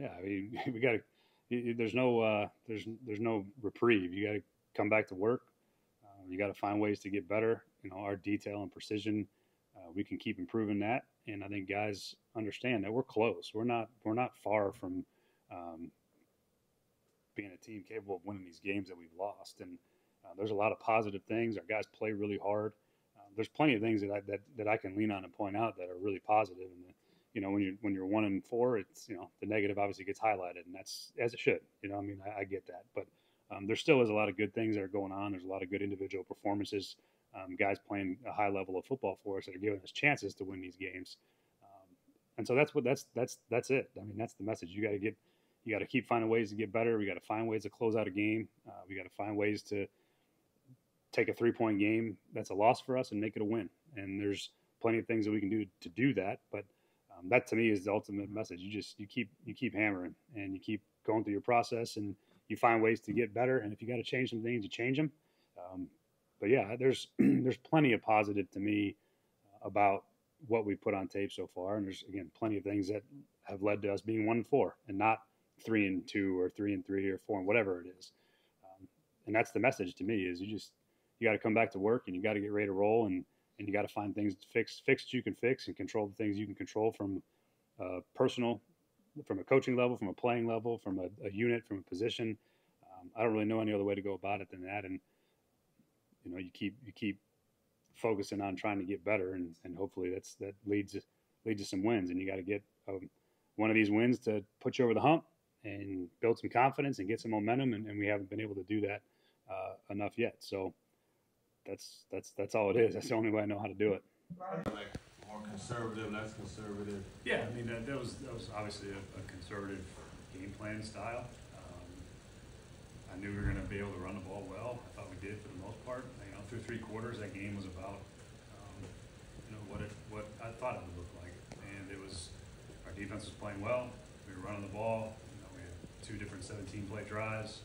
Yeah, I mean, we got to. There's no uh, there's there's no reprieve. You got to come back to work. Uh, you got to find ways to get better. You know, our detail and precision, uh, we can keep improving that. And I think guys understand that we're close. We're not we're not far from um, being a team capable of winning these games that we've lost. And uh, there's a lot of positive things. Our guys play really hard. Uh, there's plenty of things that I that, that I can lean on and point out that are really positive. And you know, when you're when you're one and four, it's you know the negative obviously gets highlighted, and that's as it should. You know, I mean, I, I get that, but um, there still is a lot of good things that are going on. There's a lot of good individual performances, um, guys playing a high level of football for us that are giving us chances to win these games. Um, and so that's what that's that's that's it. I mean, that's the message. You got to get you got to keep finding ways to get better. We got to find ways to close out a game. Uh, we got to find ways to take a three point game that's a loss for us and make it a win. And there's plenty of things that we can do to do that. But um, that to me is the ultimate message. You just you keep you keep hammering and you keep going through your process and you find ways to get better. And if you got to change some things, you change them. Um, but yeah, there's there's plenty of positive to me about what we put on tape so far. And there's again plenty of things that have led to us being one and four and not three and two or three and three or four and whatever it is. Um, and that's the message to me is you just you got to come back to work and you got to get ready to roll and and you got to find things to fix fix that you can fix and control the things you can control from uh, personal from a coaching level from a playing level from a, a unit from a position. Um, i don't really know any other way to go about it than that. And you know you keep you keep focusing on trying to get better and, and hopefully that's that leads leads to some wins. And you got to get um, one of these wins to put you over the hump and build some confidence and get some momentum. And, and we haven't been able to do that uh, enough yet. So that's that's that's all it is. That's the only way I know how to do it. Like more conservative, less conservative. Yeah, I mean that, that was that was obviously a, a conservative game plan style. Um, I knew we were going to be able to run the ball well. I thought we did for the most part. You know, through three quarters, that game was about um, you know what it what I thought it would look like, and it was our defense was playing well. We were running the ball. You know, we had two different 17 play drives.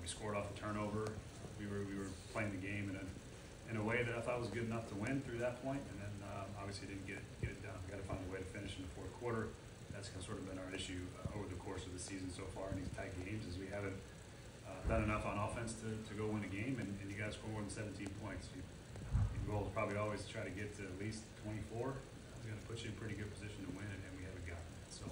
We scored off a turnover. We were we were playing the game in a in a way that I thought was good enough to win through that point, and then um, obviously didn't get it, get it done. We got to find a way to finish in the fourth quarter. That's kind of sort of been our issue uh, over the course of the season so far in these tight games, is we haven't uh, done enough on offense to, to go win a game, and, and you got to score more than 17 points. You, your goal is probably always to try to get to at least 24. It's going to put you in pretty good position to win, and, and we haven't gotten it. So,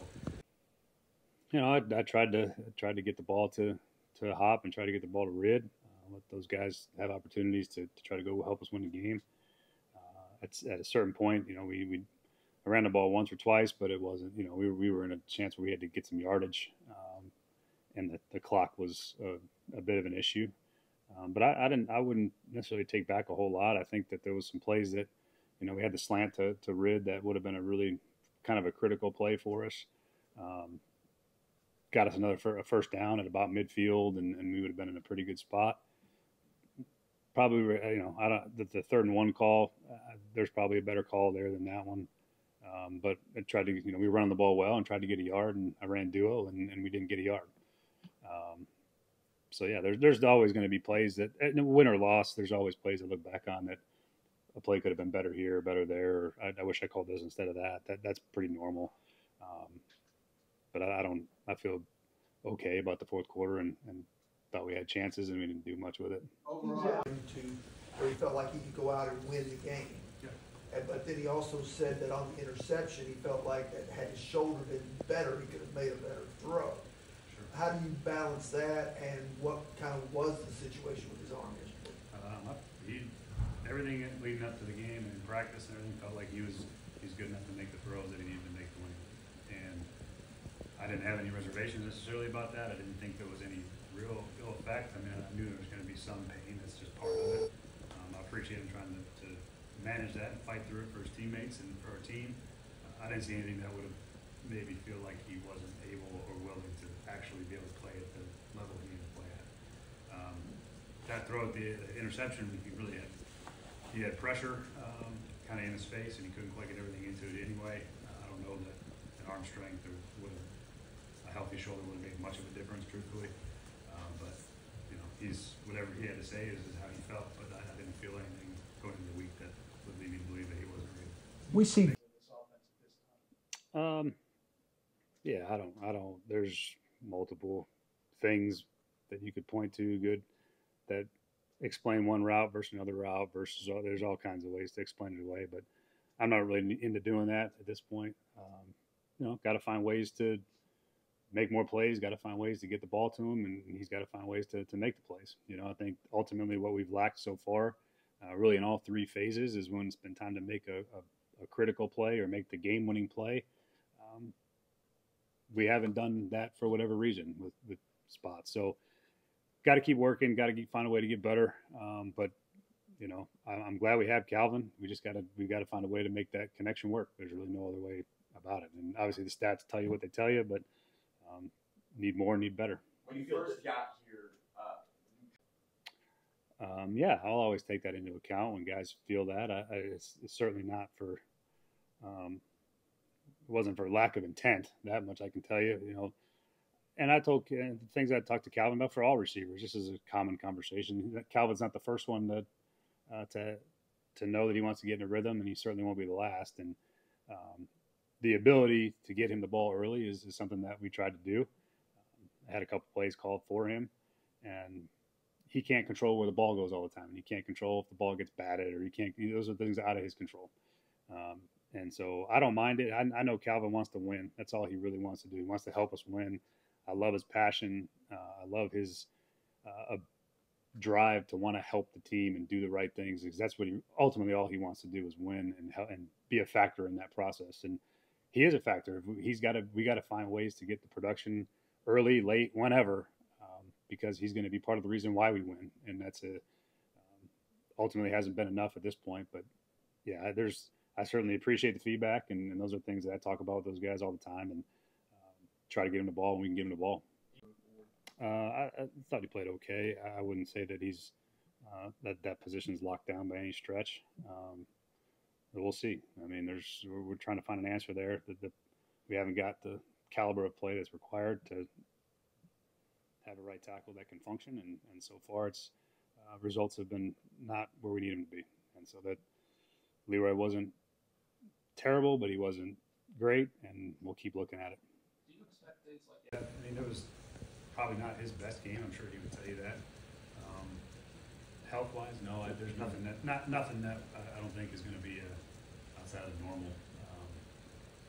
you know, I, I tried to tried to get the ball to to Hop and try to get the ball to Rid let those guys have opportunities to, to try to go help us win the game. Uh, at, at a certain point, you know, we, we ran the ball once or twice, but it wasn't, you know, we, we were in a chance where we had to get some yardage, um, and the, the clock was a, a bit of an issue. Um, but I, I, didn't, I wouldn't necessarily take back a whole lot. I think that there was some plays that, you know, we had the slant to, to Rid that would have been a really kind of a critical play for us. Um, got us another fir- first down at about midfield, and, and, we would have been in a pretty good spot probably you know I don't the, the third and one call. Uh, there's probably a better call there than that one. Um, but I tried to you know we run the ball well and tried to get a yard, and I ran duo and, and we didn't get a yard. Um, so yeah, there's there's always going to be plays that win or loss. There's always plays to look back on that a play could have been better here, better there. I, I wish I called this instead of that. That that's pretty normal. Um, but I, I, don't. I feel okay about the fourth quarter and, and thought we had chances and we didn't do much with it. Overall, to where he felt like he could go out and win the game. Yeah. And, but then he also said that on the interception, he felt like that had his shoulder been better, he could have made a better throw. Sure. How do you balance that, and what kind of was the situation with his arm yesterday? Um, he, everything leading up to the game and in practice and everything felt like he was he's good enough to make the throws that he needed to make to win. And I didn't have any reservations necessarily about that. I didn't think there was any real ill effect. I mean, I knew there was going to be some pain. That's just part of it. Um, I appreciate him trying to, to manage that and fight through it for his teammates and for our team. Uh, I didn't see anything that would have made me feel like he wasn't able or willing to actually be able to play at the level he needed to play at. Um, that throw at the, the interception, he really had he had pressure um, kind of in his face, and he couldn't quite get everything into it anyway. I don't know that an arm strength or a healthy shoulder would have made much of a difference, truthfully he's whatever he had to say is, is how he felt, but I, I didn't feel anything going into the week that would lead me to believe that he wasn't ready. We see. Um, Yeah, I don't, I don't. There's multiple things that you could point to good that explain one route versus another route versus uh, there's all kinds of ways to explain it away. But I'm not really into doing that at this point. Um, you know, got to find ways to make more plays. Got to find ways to get the ball to him, and he's got to find ways to to make the plays. You know, I think ultimately what we've lacked so far, uh, really in all three phases, is when it's been time to make a, a, a critical play or make the game-winning play. Um, we haven't done that for whatever reason with, with spots. So got to keep working, got to find a way to get better. Um, but you know, I, I'm glad we have Calvin. We just got to we got to find a way to make that connection work. There's really no other way about it. And obviously the stats tell you what they tell you, but um, need more, need better. When you first got here, uh, Um, yeah, I'll always take that into account when guys feel that. I, I, it's, it's certainly not for, um, it wasn't for lack of intent. That much I can tell you. You know, and I told uh, things I talked to Calvin about for all receivers. This is a common conversation. Calvin's not the first one to uh, to to know that he wants to get in a rhythm, and he certainly won't be the last. And um, the ability to get him the ball early is, is something that we tried to do. I had a couple plays called for him, and he can't control where the ball goes all the time. And he can't control if the ball gets batted, or he can't. Those are things out of his control. Um, and so I don't mind it. I, I, know Calvin wants to win. That's all he really wants to do. He wants to help us win. I love his passion. Uh, I love his uh, drive to want to help the team and do the right things because that's what he ultimately all he wants to do is win and and be a factor in that process. And he is a factor. He's got to we got to find ways to get the production early, late, whenever, um, because he's going to be part of the reason why we win. And that's a um, ultimately hasn't been enough at this point. But yeah, there's I certainly appreciate the feedback, and, and those are things that I talk about with those guys all the time, and um, try to get him the ball, and we can give him the ball. Uh, I, I, thought he played okay. I wouldn't say that he's uh, that that position is locked down by any stretch. Um, we'll see. I mean, there's we're, we're trying to find an answer there. That the, we haven't got the caliber of play that's required to have a right tackle that can function, and, and so far, its uh, results have been not where we need them to be. And so that Leroy wasn't terrible, but he wasn't great, and we'll keep looking at it. do you expect things like Yeah, I mean, it was probably not his best game. I'm sure he would tell you that. Health wise, no, I, there's nothing that not nothing that I, I don't think is going to be uh, outside of normal. Um,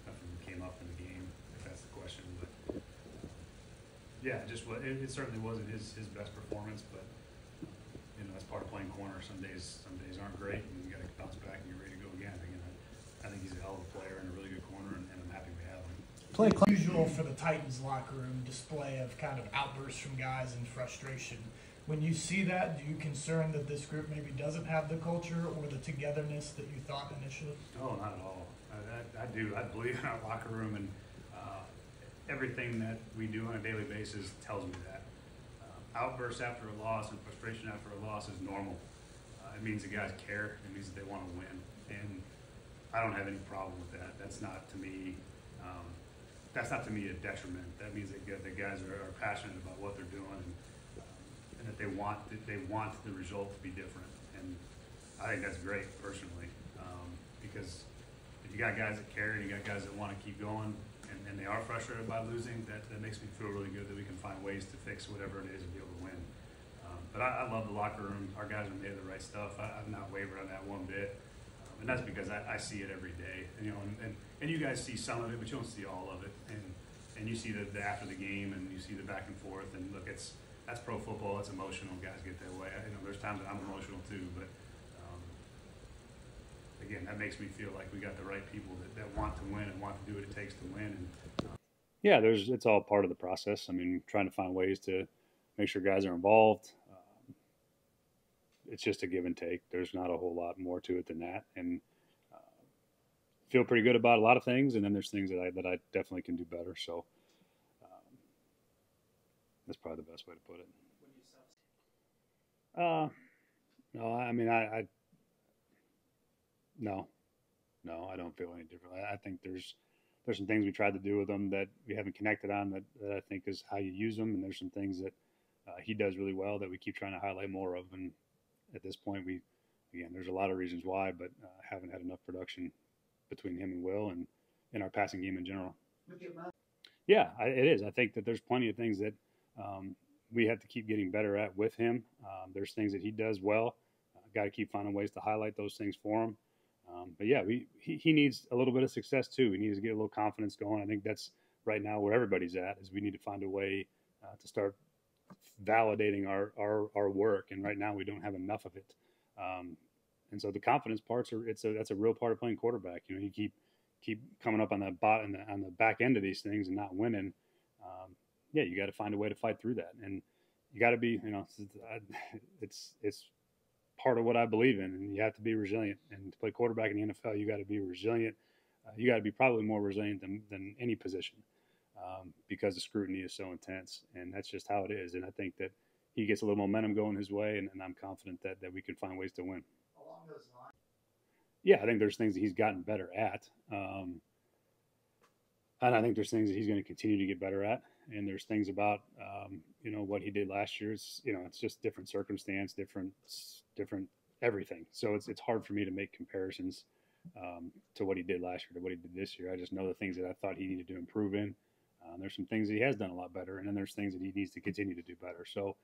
nothing came up in the game, if that's the question. But um, yeah, just what it, it certainly wasn't his his best performance. But you know, that's part of playing corner. Some days some days aren't great, and you got to bounce back and you're ready to go again. I, I think he's a hell of a player and a really good corner, and, and I'm happy we have him. Play usual for the Titans locker room display of kind of outbursts from guys and frustration. When you see that, do you concern that this group maybe doesn't have the culture or the togetherness that you thought initially? No, not at all. I, I, I do. I believe in our locker room, and uh, everything that we do on a daily basis tells me that. Uh, outbursts after a loss and frustration after a loss is normal. Uh, it means the guys care. It means that they want to win, and I don't have any problem with that. That's not to me. Um, that's not to me a detriment. That means that the guys are, are passionate about what they're doing, and, and that they want that they want the result to be different. And I think that's great personally, um, because if you got guys that care and you got guys that want to keep going, and, and they are frustrated by losing, that, that makes me feel really good that we can find ways to fix whatever it is and be able to win. Um, but I, I love the locker room. Our guys are made of the right stuff. I, I've not wavered on that one bit and that's because I, I see it every day. And, you know, and, and, and you guys see some of it, but you don't see all of it. And and you see the, the after the game, and you see the back and forth. And look, it's that's pro football. It's emotional. Guys get that way. I, you know, there's times that I'm emotional too, but um, again, that makes me feel like we got the right people that, that want to win and want to do what it takes to win. And uh, yeah, there's it's all part of the process. I mean, trying to find ways to make sure guys are involved it's just a give and take. There's not a whole lot more to it than that, and uh, feel pretty good about a lot of things. And then there's things that I that I definitely can do better. So um, that's probably the best way to put it. Uh, no, I mean I, I no, no, I don't feel any different. I, I think there's there's some things we tried to do with them that we haven't connected on that, that I think is how you use them, and there's some things that uh, he does really well that we keep trying to highlight more of. And at this point, we again, there's a lot of reasons why, but uh, haven't had enough production between him and Will, and in our passing game in general. Yeah, I, it is. I think that there's plenty of things that um, we have to keep getting better at with him. Um, there's things that he does well. Uh, Got to keep finding ways to highlight those things for him. Um, but yeah, we he, he needs a little bit of success too. He needs to get a little confidence going. I think that's right now where everybody's at. Is we need to find a way uh, to start validating our, our our work. And right now we don't have enough of it. Um, and so the confidence parts are it's a that's a real part of playing quarterback. You know, you keep keep coming up on the bot on the, on the back end of these things and not winning. Um, yeah, you got to find a way to fight through that, and you got to be, you know, it's, it's part of what I believe in, and you have to be resilient. And to play quarterback in the NFL, you got to be resilient. Uh, you got to be probably more resilient than than any position um, because the scrutiny is so intense, and that's just how it is. And I think that he gets a little momentum going his way, and, and I'm confident that that we can find ways to win. Along those lines. Yeah, I think there's things that he's gotten better at. Um, and I think there's things that he's going to continue to get better at. And there's things about, um, you know, what he did last year. It's, you know, it's just different circumstance, different, different everything. So it's, it's hard for me to make comparisons um, to what he did last year to what he did this year. I just know the things that I thought he needed to improve in. Uh, there's some things that he has done a lot better, and then there's things that he needs to continue to do better. So,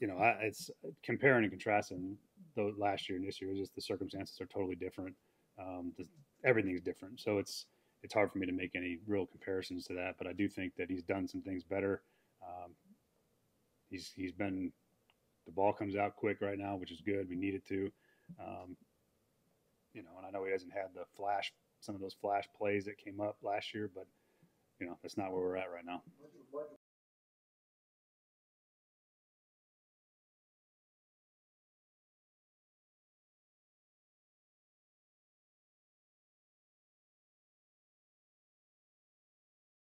you know, I, it's comparing and contrasting the last year and this year. Is just the circumstances are totally different. Um, the, everything's different. So it's it's hard for me to make any real comparisons to that. But I do think that he's done some things better. Um, he's he's been the ball comes out quick right now, which is good. We need it to. Um, you know, and I know he hasn't had the flash, some of those flash plays that came up last year, but you know, that's not where we're at right now.